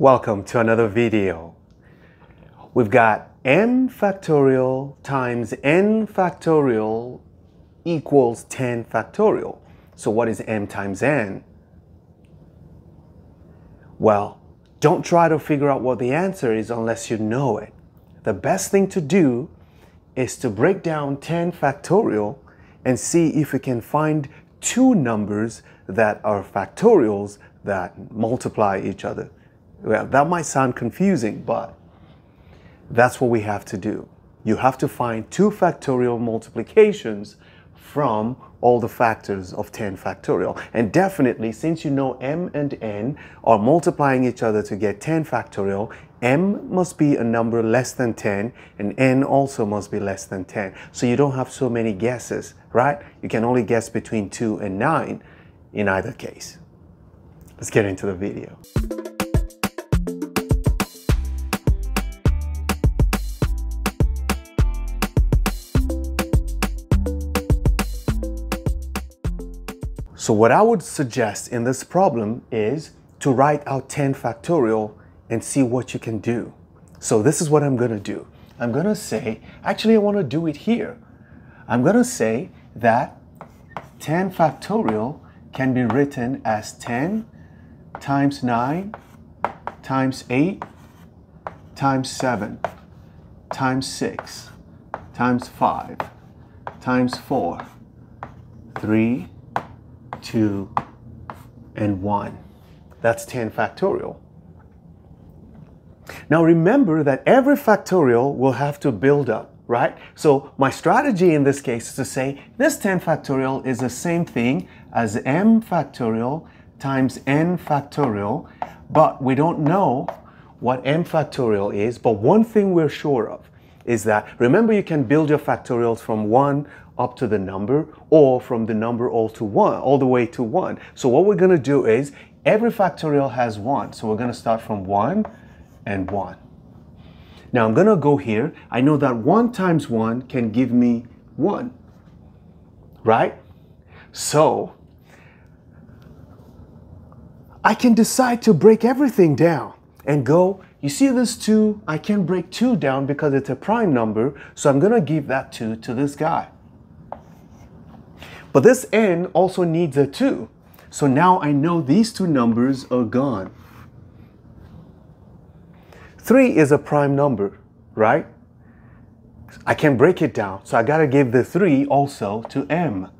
Welcome to another video. We've got m factorial times n factorial equals 10 factorial. So what is m times n? Well, don't try to figure out what the answer is unless you know it. The best thing to do is to break down 10 factorial and see if we can find two numbers that are factorials that multiply each other. Well, that might sound confusing, but that's what we have to do. You have to find two factorial multiplications from all the factors of 10 factorial. And definitely, since you know m and n are multiplying each other to get 10 factorial, m must be a number less than 10 and n also must be less than 10. So you don't have so many guesses, right? You can only guess between 2 and 9 in either case. Let's get into the video. So what I would suggest in this problem is to write out 10 factorial and see what you can do. So this is what I'm going to do. I'm going to say, actually I want to do it here. I'm going to say that 10 factorial can be written as 10 times 9 times 8 times 7 times 6 times 5 times 4 3 2 and 1 that's 10 factorial now remember that every factorial will have to build up right so my strategy in this case is to say this 10 factorial is the same thing as m factorial times n factorial, but we don't know what m factorial is. But one thing we're sure of is that, remember you can build your factorials from 1 up to the number or from the number all to 1, all the way to 1. So what we're going to do is every factorial has 1. So we're going to start from 1 and 1. Now I'm going to go here. I know that 1 times 1 can give me 1, right? So I can decide to break everything down and go, you see this 2, I can't break 2 down because it's a prime number, so I'm going to give that 2 to this guy. But this n also needs a 2, so now I know these two numbers are gone. 3 is a prime number, right? I can't break it down, so I got to give the 3 also to m.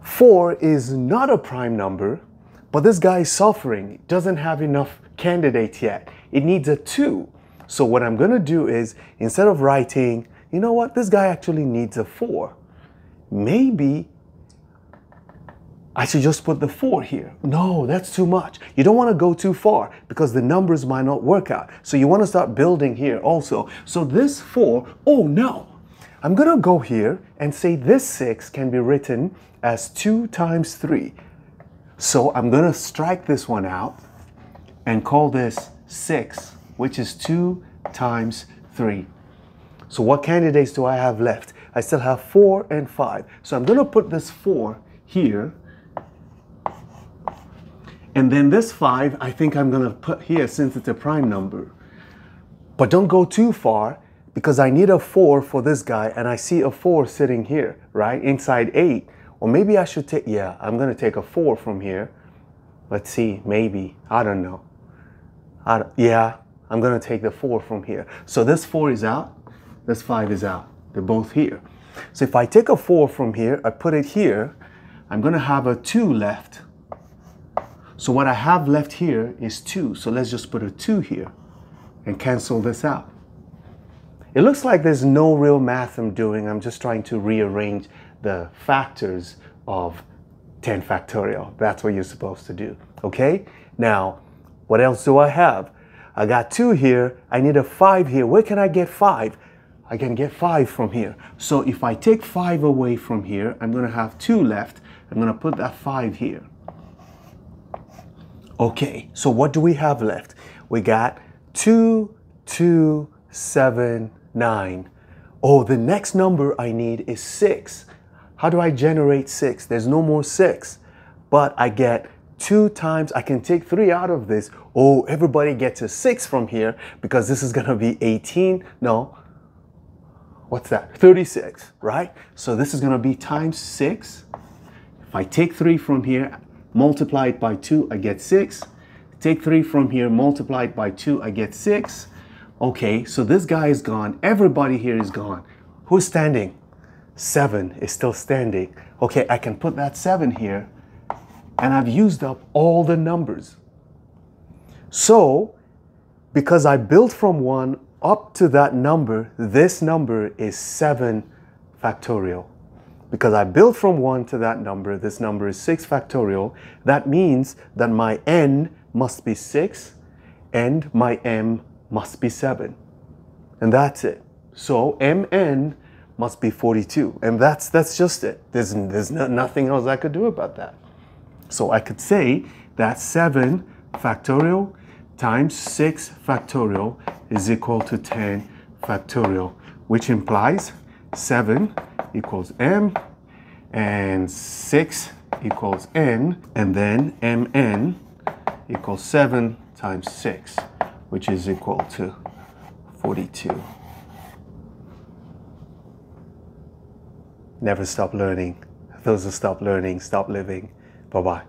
4 is not a prime number, but this guy is suffering. Doesn't have enough candidates yet. It needs a 2. So what I'm to do is, instead of writing, you know what, this guy actually needs a 4. Maybe I should just put the 4 here. No, that's too much. You don't want to go too far because the numbers might not work out. So you want to start building here also. So this 4, oh no, I'm to go here and say this 6 can be written as 2 times 3. So I'm to strike this one out and call this 6, which is 2 times 3. So what candidates do I have left? I still have 4 and 5. So I'm to put this 4 here. And then this 5, I think I'm to put here since it's a prime number. But don't go too far because I need a 4 for this guy and I see a 4 sitting here, right, inside 8. Or maybe I should take, yeah, I'm going to take a 4 from here. Let's see, maybe, I don't know. I don't, yeah, I'm going to take the 4 from here. So this 4 is out, this 5 is out. They're both here. So if I take a 4 from here, I put it here, I'm going to have a 2 left. So what I have left here is 2. So let's just put a 2 here and cancel this out. It looks like there's no real math I'm doing. I'm just trying to rearrange the factors of 10 factorial. That's what you're supposed to do. Okay? Now, what else do I have? I got 2 here. I need a 5 here. Where can I get 5? I can get 5 from here. So if I take 5 away from here, I'm to have 2 left. I'm to put that 5 here. Okay, so what do we have left? We got 2, 2, 7, 9. Oh, the next number I need is 6. How do I generate 6? There's no more 6. but I get two times, I can take three out of this. Oh, everybody gets a six from here because this is gonna be 18. No, what's that? 36, right? So this is gonna be times six. If I take three from here, multiply it by two, I get six. Take three from here, multiply it by two, I get six. Okay, so this guy is gone. Everybody here is gone. Who's standing? Seven is still standing. Okay, I can put that seven here and I've used up all the numbers. So, because I built from 1 up to that number, this number is 7 factorial. Because I built from 1 to that number, this number is 6 factorial. That means that my n must be 6 and my m must be 7. And that's it. So mn must be 42. And that's, that's just it. There's, there's no, nothing else I could do about that. So I could say that 7 factorial times 6 factorial is equal to 10 factorial, which implies 7 equals m and 6 equals n, and then mn equals 7 times 6, which is equal to 42. Never stop learning. Those who stop learning, stop living. Bye bye.